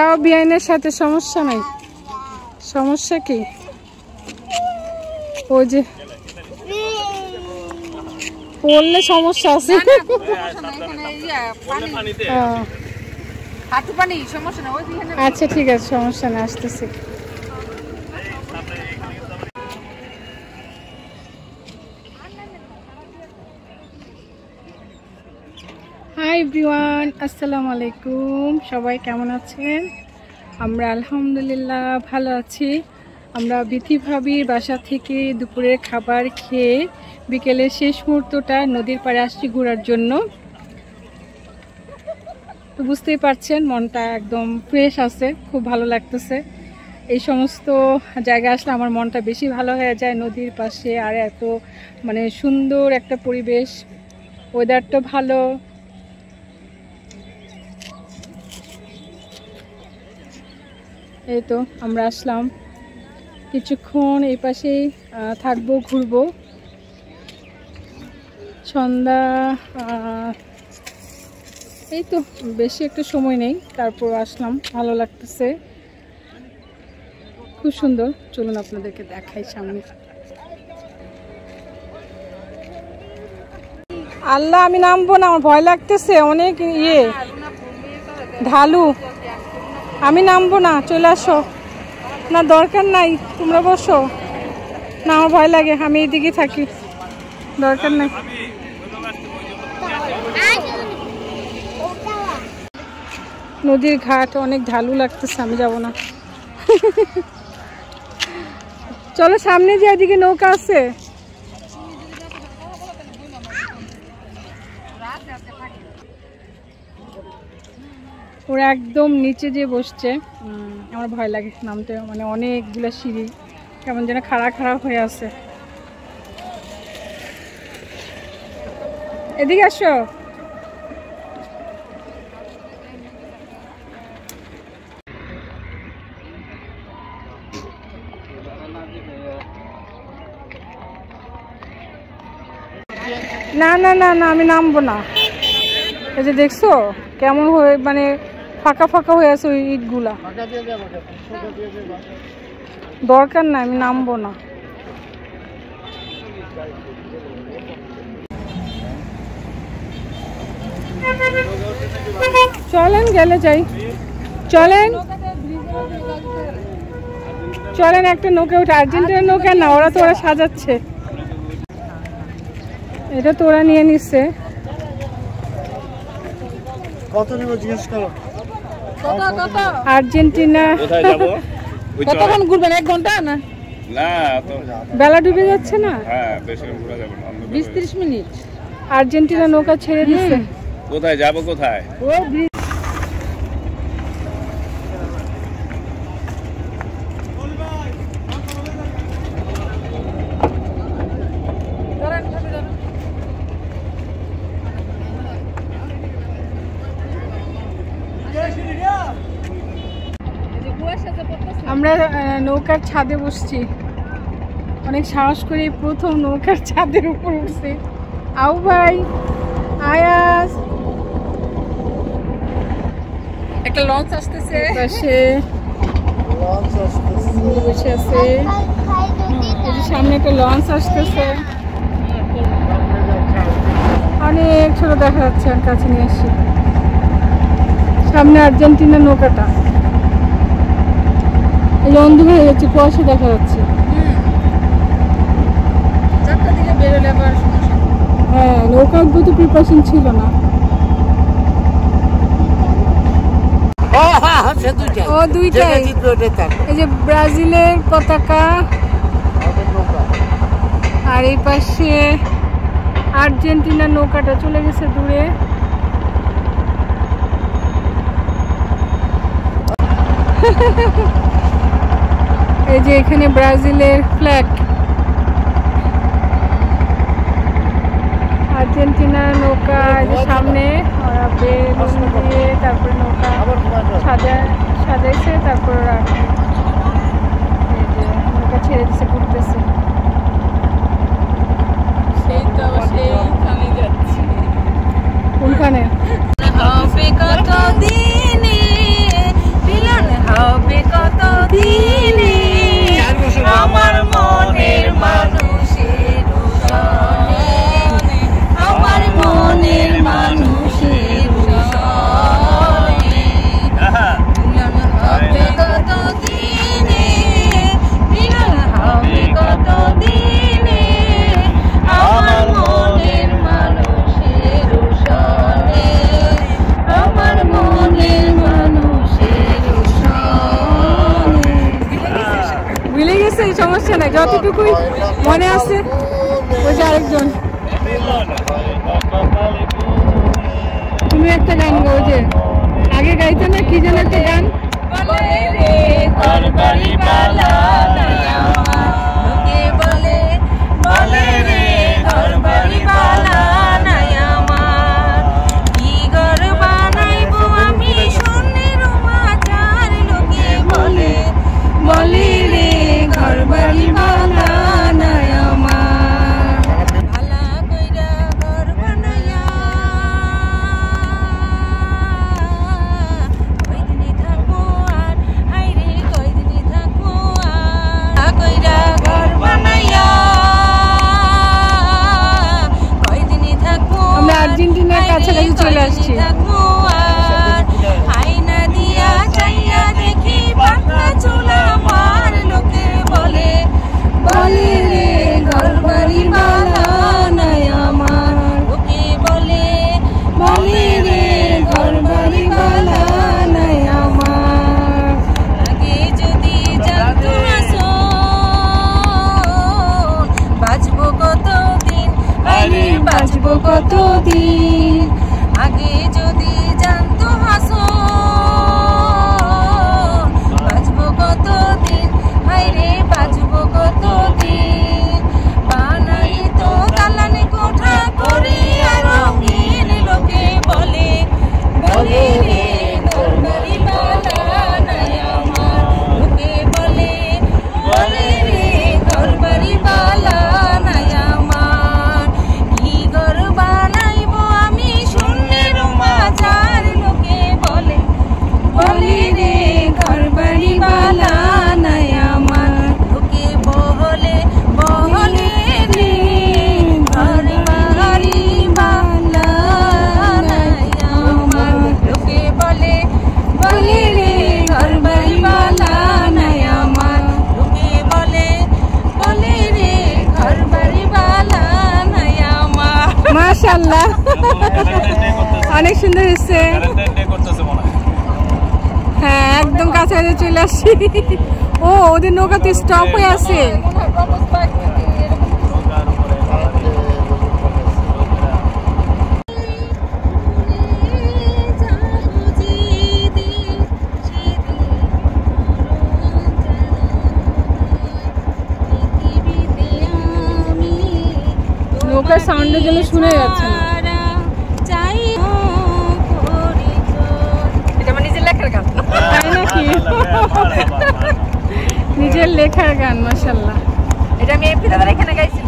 তাও বিআইনের সাথে সমস্যা নাই। সমস্যা কি? ওই যে পড়লে সমস্যা আছে। আচ্ছা ঠিক আছে সমস্যা নেই আসতেছি। হাই এভরিওয়ান, আসসালামু আলাইকুম। সবাই কেমন আছেন? আমরা আলহামদুলিল্লাহ ভালো আছি। আমরা বিথি ভাবির বাসা থেকে দুপুরের খাবার খেয়ে বিকেলের শেষ মুহূর্তটা নদীর পাড়ে আসছি ঘোরার জন্য। তো বুঝতেই পারছেন, মনটা একদম ফ্রেশ আছে, খুব ভালো লাগতেছে। এই সমস্ত জায়গায় আসলে আমার মনটা বেশি ভালো হয়ে যায় নদীর পাশে, আর এত মানে সুন্দর একটা পরিবেশ। ওয়েদারটা ভালো এই তো, আমরা আসলাম। কিছুক্ষণ এই পাশেই থাকব, ঘুরবো। সন্ধ্যা এই তো, বেশি একটা সময় নেই, তারপর আসলাম, ভালো লাগতেছে। খুব সুন্দর, চলুন আপনাদেরকে দেখাই সামনে। আল্লাহ, আমি নামবো না, আমার ভয় লাগতেছে, অনেক ইয়ে। ঢালু। আমি নামবো না, চলে আসো। না, দরকার নাই, তোমরা বসো। না, আমার ভয় লাগে, আমি এইদিকে থাকি। দরকার নাই। নদীর ঘাট, অনেক ঢালু লাগতেছে, আমি যাব না। চলো, সামনে যে এদিকে নৌকা আছে ওরা একদম নিচে যে বসছে। আমার ভয় লাগে নামতে। মানে অনেকগুলো সিঁড়ি কেমন যেন খাড়া খাড়া হয়ে আছে। এদিকে আসো। না না না না, আমি নামবো না। এই যে দেখছ, কেমন হয়ে মানে ফাঁকা ফাঁকা হয়ে আছে ওই ইটগুলা। দরকার না আমি নামবো না। চলেন গেলে যাই। চলেন। চলেন একটা নৌকা উঠে আর্জেন্টিনার নৌকা না ওরা তো ওরা সাজাচ্ছে। এটা তো ওরা নিয়ে নিচ্ছে। কত নেব জিজ্ঞেস করো? আর্জেন্টিনা। কতক্ষণ ঘুরবেন এক ঘণ্টা না? না বেলা ডুবে যাচ্ছে না? হ্যাঁ বেশি ত্রিশ মিনিট। আর্জেন্টিনা নৌকা ছেড়ে দিচ্ছে কোথায় যাব কোথায়? আমরা নৌকার ছাদে বসছি। অনেক সাহস করে প্রথম নৌকার ছাদের উপর উঠছি। আউ ভাই আয়াস একটা লঞ্চ আসতেছে। পাশে লঞ্চ আসতেছে। বসে আছে। সামনে একটা লঞ্চ আসতেছে। অনেক ছোট দেখা যাচ্ছে আর কাছে নিয়ে আসি সামনে আর্জেন্টিনা নৌকাটা। অন্ধকার হয়ে যাচ্ছে কুয়াশা দেখা যাচ্ছে। চারটা দিকে বেরোলে আবার হ্যাঁ নৌকার তো প্রিপারেশন ছিল না। ও দুইটাই। এই যে ব্রাজিলের পতাকা। আর এই পাশে আর্জেন্টিনার নৌকাটা চলে গেছে দূরে। এই যে এখানে ব্রাজিলের ফ্ল্যাগ আর্জেন্টিনার নৌকা সামনে ওরা বেলুন দিয়ে তারপরে নৌকা সাজা সাজাইছে তারপর নৌকা ছেড়ে দিছে ঘুরতেছে। সেই তো সেইখানে যাচ্ছি। কোনখানে? হবে কত দিনে কত যতটুকুই মনে আছে, ওই যে আরেকজন। তুমি একটা গান গো যে। আগে গাইতে না, কি যেন একটা গান? বলে বলে রে বাজব কতদিন? মাশাআল্লাহ। অনেক সুন্দর হচ্ছে। হ্যাঁ একদম কাছাকাছি চলে আসছি। ও, ওদের নৌকাতে স্টপ হয়ে আছে। সাউন্ডের জন্য শুনে যাচ্ছে না। নিজের লেখার গান। মাসাল্লাহ এটা আমি এফি দাদার এখানে গাইছি।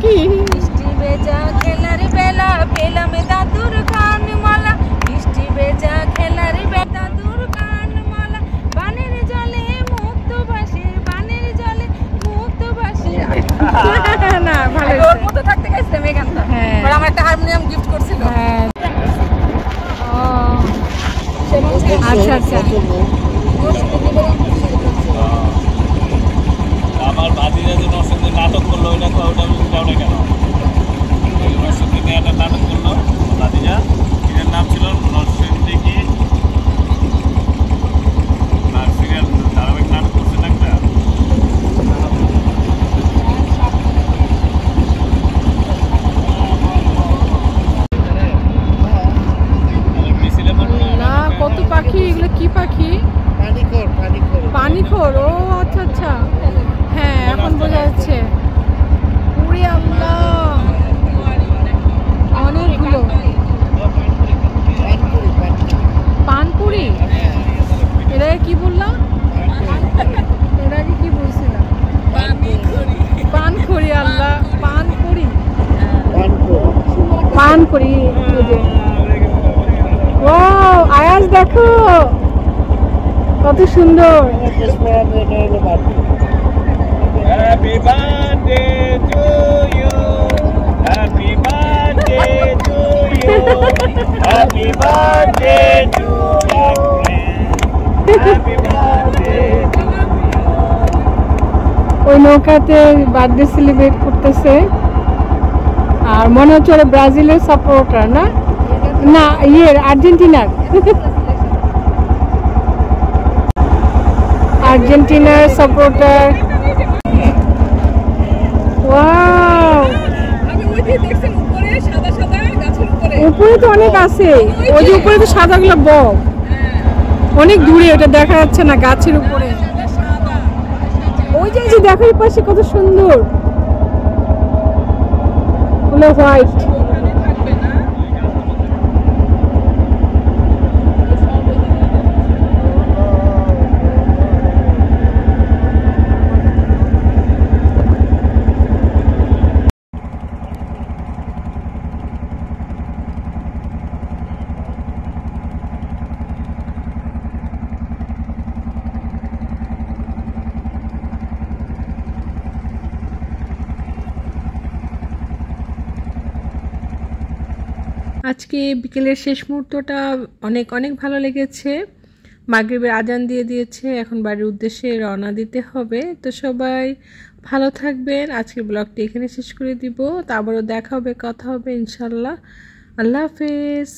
নাকি মিষ্টি বেজা খেলার বেলা পেলাম দাদুর গান মালা। মিষ্টি বেজা খেলার বেলা দাদুর গান মালা। বানের জলে মুক্ত ভাসে বানের জলে মুক্ত ভাসে না ভালো ওর মতো থাকতে গাইছিলাম এই হ্যাঁ। আমার একটা হারমোনিয়াম গিফট করছিল। হ্যাঁ। আচ্ছা আচ্ছা। সুন্দর। Happy birthday to you happy birthday to you happy birthday to you happy birthday ওই নৌকাতে বার্থডে সেলিব্রেট করতেছে। আর মনে হচ্ছে ওরা ব্রাজিলের সাপোর্টার না? না ইয়ের আর্জেন্টিনার। আর্জেন্টিনার সাপোর্টার উপরে তো অনেক আছে। ওই যে উপরে তো সাদাগুলো বক। অনেক দূরে, ওটা দেখা যাচ্ছে না গাছের উপরে। ওই যে, এই যে দেখো পাশে কত সুন্দর। হোয়াইট আজকে বিকেলের শেষ মুহূর্তটা অনেক অনেক ভালো লেগেছে। মাগরীবের আজান দিয়ে দিয়েছে, এখন বাড়ির উদ্দেশ্যে রওনা দিতে হবে। তো সবাই ভালো থাকবেন। আজকের ব্লগটি এখানে শেষ করে দিব। তারপরও দেখা হবে, কথা হবে ইনশাল্লাহ। আল্লাহ হাফেজ।